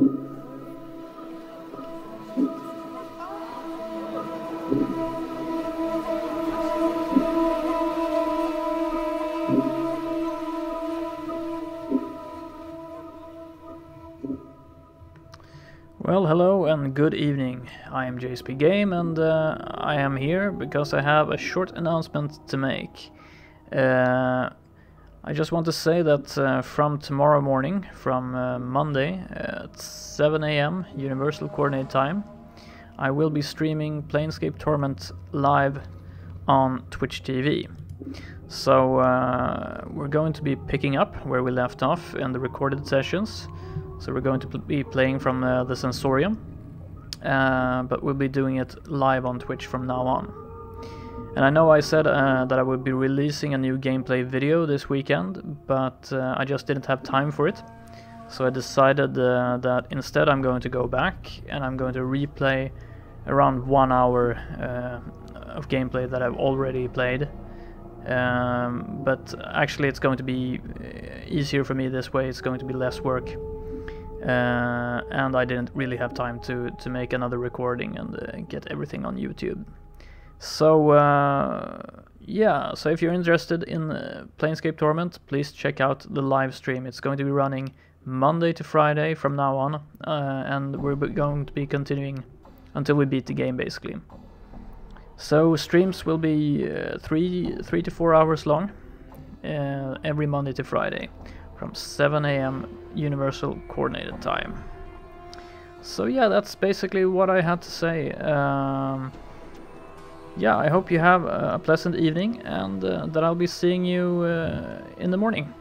Well, hello and good evening. I am JSB Game and uh, I am here because I have a short announcement to make. Uh, I just want to say that uh, from tomorrow morning, from uh, Monday at 7 am Universal Coordinate Time, I will be streaming Planescape Torment live on Twitch TV. So uh, we're going to be picking up where we left off in the recorded sessions. So we're going to be playing from uh, the Sensorium, uh, but we'll be doing it live on Twitch from now on. And I know I said uh, that I would be releasing a new gameplay video this weekend, but uh, I just didn't have time for it. So I decided uh, that instead I'm going to go back and I'm going to replay around one hour uh, of gameplay that I've already played. Um, but actually it's going to be easier for me this way, it's going to be less work. Uh, and I didn't really have time to to make another recording and uh, get everything on YouTube. So uh, yeah, so if you're interested in uh, Planescape Torment, please check out the live stream. It's going to be running Monday to Friday from now on, uh, and we're going to be continuing until we beat the game, basically. So streams will be uh, three three to four hours long, every Monday to Friday from 7 a.m. Universal Coordinated Time. So yeah, that's basically what I had to say. Um, yeah, I hope you have a pleasant evening and uh, that I'll be seeing you uh, in the morning.